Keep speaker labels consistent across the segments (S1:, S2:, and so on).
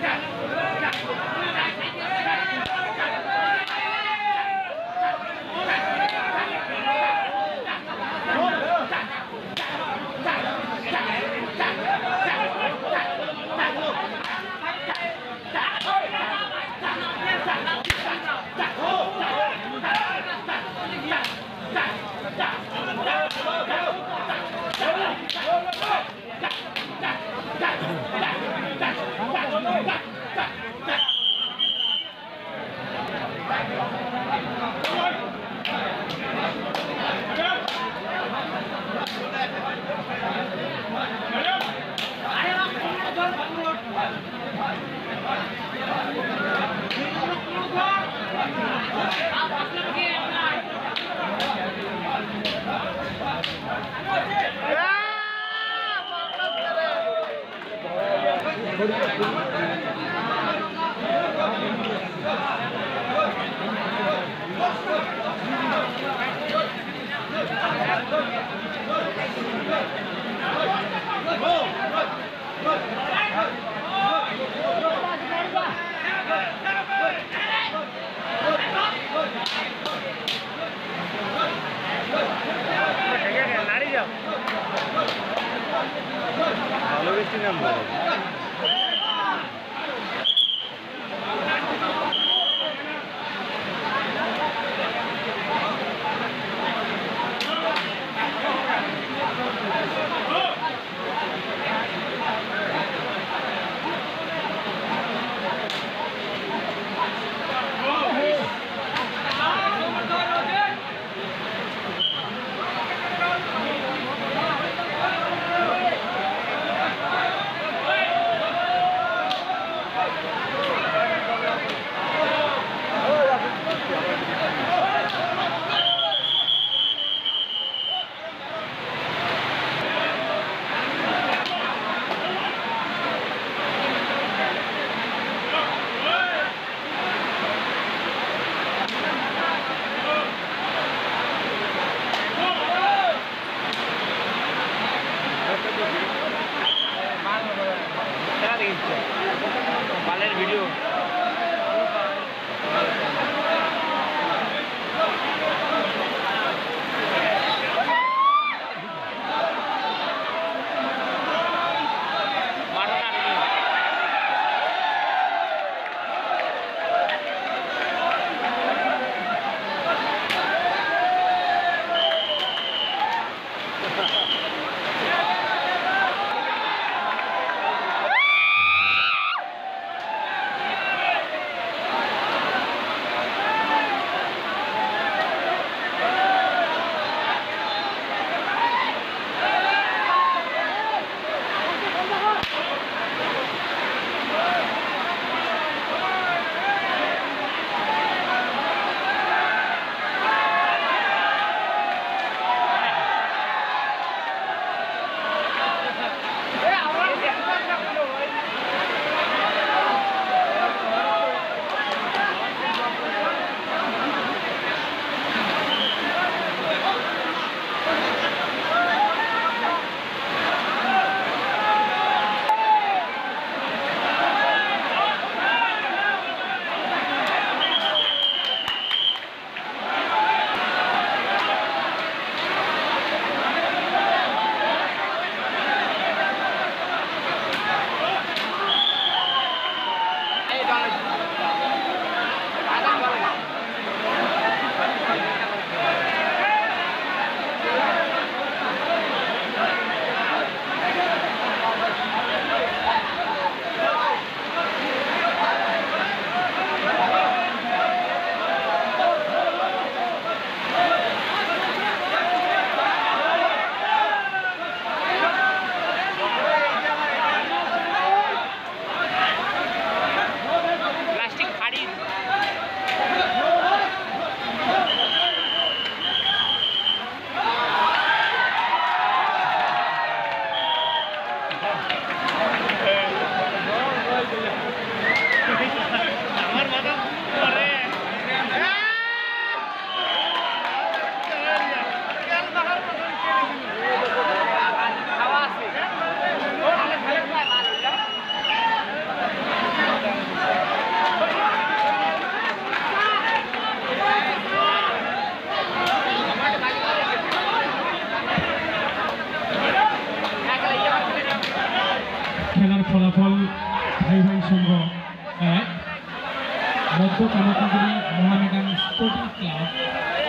S1: Yeah.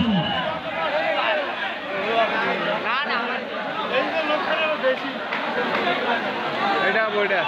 S1: শূন্য
S2: এটা বইটা।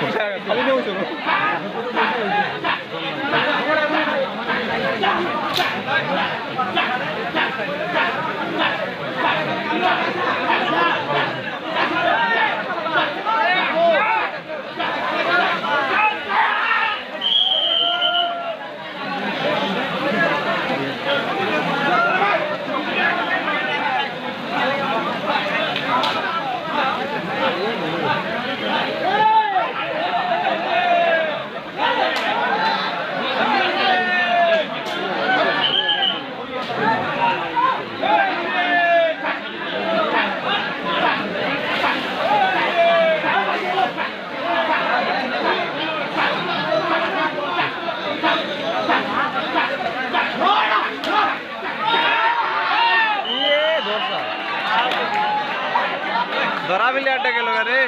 S2: 不是，他们就行。ಫ್ಯಾಮಿಲಿ ಆಟೋಗೆಲ್ಲ ರೀ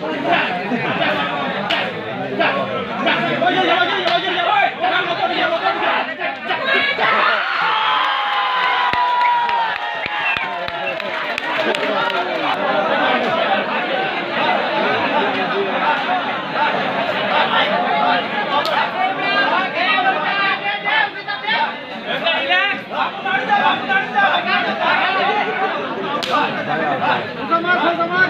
S3: Come on, come on.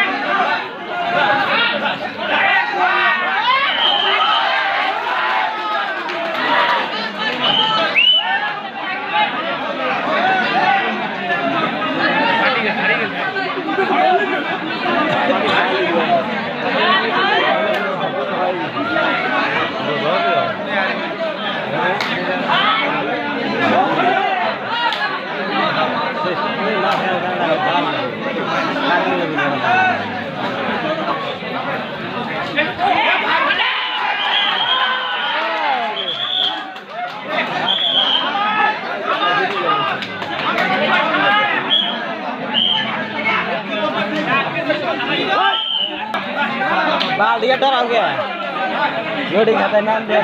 S3: ba lia đó không kìa. Người đi khát tay nên được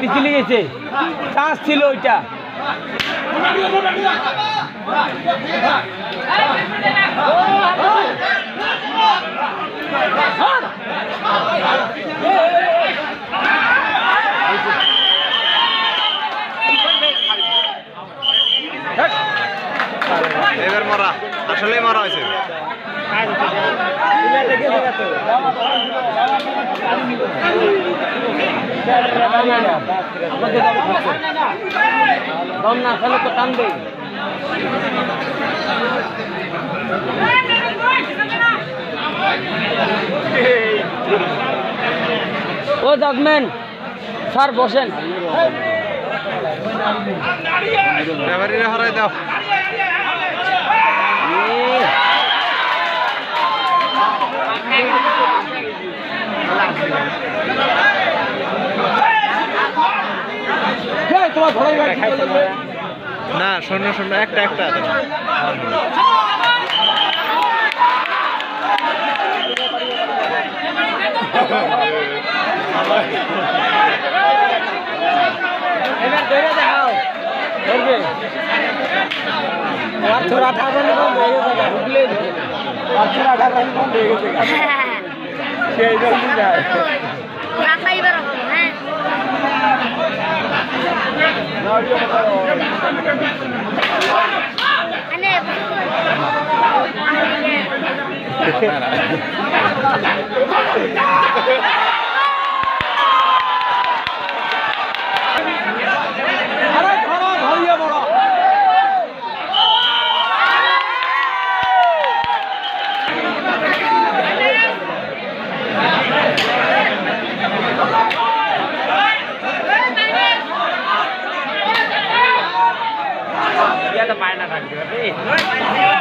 S3: পিছলে গেছে চান্স ছিল ওইটা
S2: এবার মরা। আসলেই মরা হয়েছে।
S3: দম না খেলে তো টানবে ও জাজমেন স্যার বসেন।
S2: হরাই দাও। না শূন্য শূন্য একটা একটা।
S3: এবার দেখাও ধরবে थोड़ा था बन कौन देगा रुकले और थोड़ा था बन कौन देगा के जल्दी जाए रात आई बार हो हैं अने Yeah. त पाएन राखिदियो